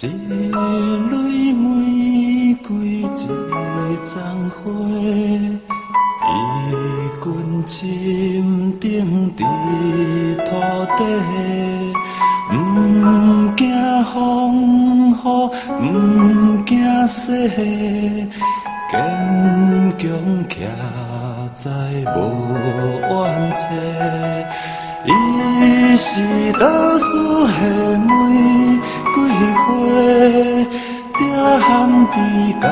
一蕊玫瑰一丛花，伊根深种伫土地，不惊风雨，不惊雪，坚强徛在无怨嗟。伊是倒数的含伫家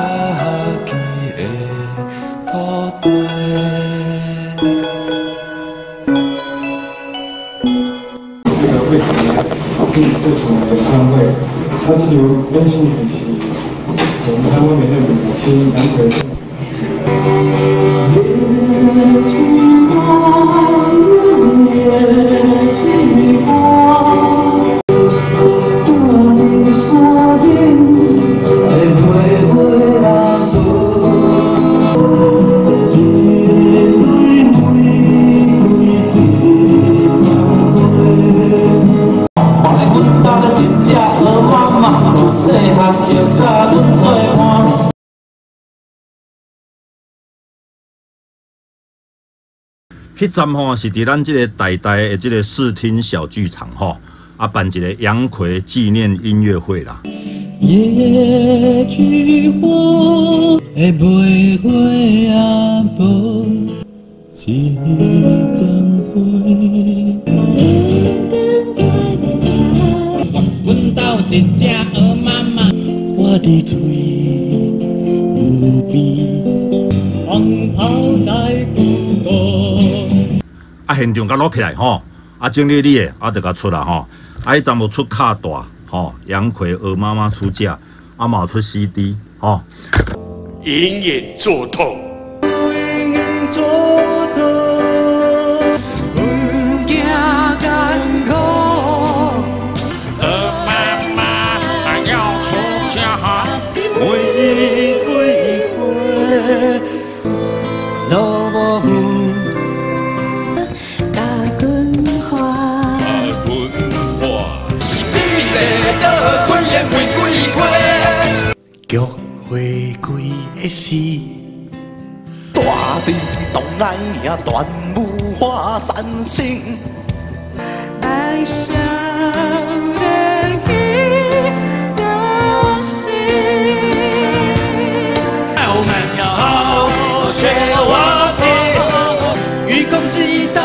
己的土地。这个为什么可以做成演唱会？它是由温馨提起，我们台湾美的母亲杨奎。迄站吼是伫咱即个台台的即个视听小剧场吼，啊办一个杨奎纪念音乐会啦。野菊花的玫瑰啊，无一丛花。阮家一只鹅妈妈，我的嘴有边，放炮在。啊现场甲录起来吼，啊整理你的啊着甲出啦吼，啊迄站有出卡大吼，杨奎鹅妈妈出嫁，啊嘛有出 CD 吼。隐隐作痛。做菊花开的时，大地动来呀，断木花三星。爱上的一个心。我们要好，却我的愚公之道